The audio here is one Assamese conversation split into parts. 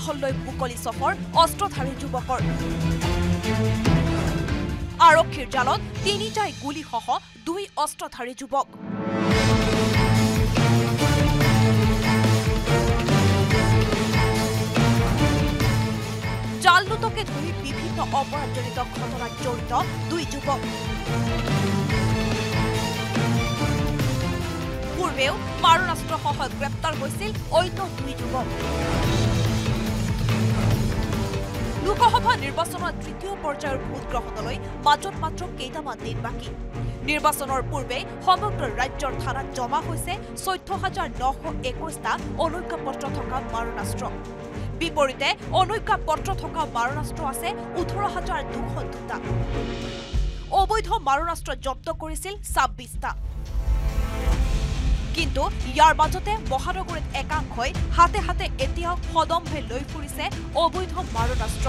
পিষ্টল লৈ মুকলি চফৰ অস্ত্ৰধাৰী যুৱকৰ। আৰক্ষীৰ জালত তিনিটাই গুলীসহ দুই অস্ত্ৰধাৰী যুৱক। জাল নোটকে ধৰি বিভিন্ন অপৰাধজনিত ঘটনাত জড়িত দুই যুৱক। পূৰ্বেও মাৰণাস্ত্ৰসহ গ্ৰেপ্তাৰ হৈছিল অন্য দুই যুৱক। লোকসভা নিৰ্বাচনৰ তৃতীয় পৰ্যায়ৰ ভোটগ্ৰহণলৈ মাজত মাত্ৰ কেইটামান দিন বাকী। নিৰ্বাচনৰ পূৰ্বে সমগ্ৰ ৰাজ্যৰ থানাত জমা হৈছে চৈধ্য হাজাৰ নশ একৈশটা অনুজ্ঞাপত্ৰ থকা মাৰণাস্ত্ৰ। বিপৰীতে অনুজ্ঞাপত্ৰ থকা মাৰণাস্ত্ৰ আছে ওঠৰ হাজাৰ দুশ দুটা। অবৈধ মাৰণাস্ত্ৰ জব্দ কৰিছিল ছাব্বিছটা কিন্তু ইয়াৰ মাজতে মহানগৰীত একাংশই হাতে হাতে এতিয়াও সদম্ভে লৈ ফুৰিছে অবৈধ মাৰণাস্ত্ৰ।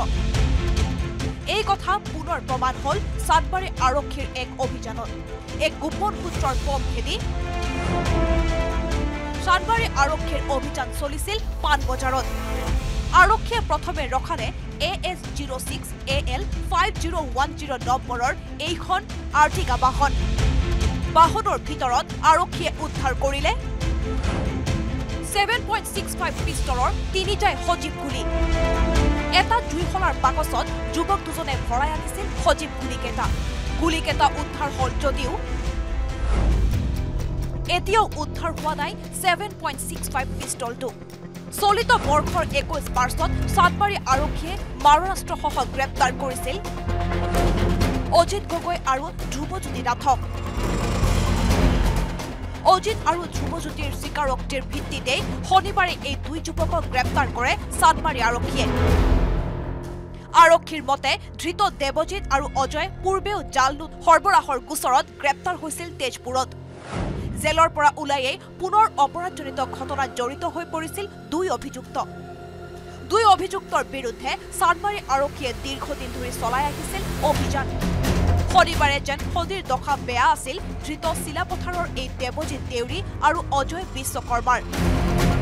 এই কথা পুনৰ প্ৰমাণ হল চান্দমাৰী আৰক্ষীৰ এক অভিযানত। এক গোপন সূত্ৰৰ পম খেদি চান্দমাৰী আৰক্ষীৰ অভিযান চলিছিল পাণবজাৰত। আৰক্ষীয়ে প্ৰথমে ৰখালে A S zero' six A L five zero' one zero' নম্বৰৰ এইখন আৰ্টিকা বাহন বাহনৰ ভিতৰত আৰক্ষীয়ে উদ্ধাৰ কৰিলে। ছেভেন পইণ্ট ছিক্স ফাইভ পিষ্টলৰ তিনিটাই সজীৱ গুলী। এটা জুইশলাৰ বাকচত যুৱক দুজনে ভৰাই আনিছিল সজীৱ গুলীকেইটা। গুলীকেইটা উদ্ধাৰ হল যদিও এতিয়াও উদ্ধাৰ হোৱা নাই ছেভেন পইণ্ট ছিক্স ফাইভ পিষ্টলটো। চলিত বৰ্ষৰ একৈশ মাৰ্চত চান্দমাৰী আৰক্ষীয়ে মাৰণাস্ত্ৰসহ গ্ৰেপ্তাৰ কৰিছিল। অজিত গগৈ আৰু ধ্ৰুৱজ্যোতি নাথক। অজিত আৰু ধ্ৰুৱজ্যোতিৰ স্বীকাৰোক্তিৰ ভিত্তিতেই শনিবাৰে এই দুই যুৱকক গ্ৰেপ্তাৰ কৰে চান্দমাৰী আৰক্ষীয়ে। আৰক্ষীৰ মতে ধৃত দেৱজিৎ আৰু অজয় পূৰ্বেও জাল নোট সৰবৰাহৰ গোচৰত গ্ৰেপ্তাৰ হৈছিল তেজপুৰত। জেলৰ পৰা ওলাইয়েই পুনৰ অপৰাধজনিত ঘটনাত জড়িত হৈ পৰিছিল দুই অভিযুক্ত। দুই অভিযুক্তৰ বিৰুদ্ধে চান্দমাৰী আৰক্ষীয়ে দীৰ্ঘদিন ধৰি চলাই আহিছিল অভিযান। শনিবাৰে যেন সদীৰ দশা বেয়া আছিল ধৃত চিলাপথাৰৰ এই দেৱজিৎ দেউৰী আৰু অজয় বিশ্বকৰ্মাৰ।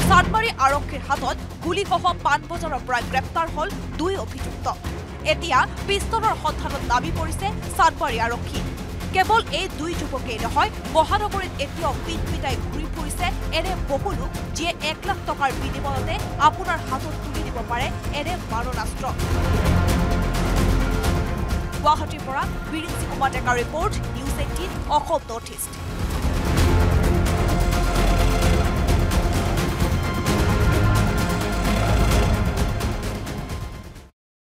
চান্দমাৰী আৰক্ষীৰ হাতত গুলীসহ পাণবজাৰৰ পৰা গ্ৰেপ্তাৰ হল দুই অভিযুক্ত। এতিয়া পিষ্টলৰ সন্ধানত নামি পৰিছে চান্দমাৰী আৰক্ষী। কেৱল এই দুই যুৱকেই নহয় মহানগৰীত এতিয়াও পিট পিটাই ঘূৰি ফুৰিছে এনে বহু লোক যিয়ে এক লাখ টকাৰ বিনিময়তে আপোনাৰ হাতত তুলি দিব পাৰে এনে মাৰণাস্ত্ৰ। গুৱাহাটীৰ পৰা বিৰিঞ্চি কুমাৰ ডেকাৰ report news eighteen Assam North East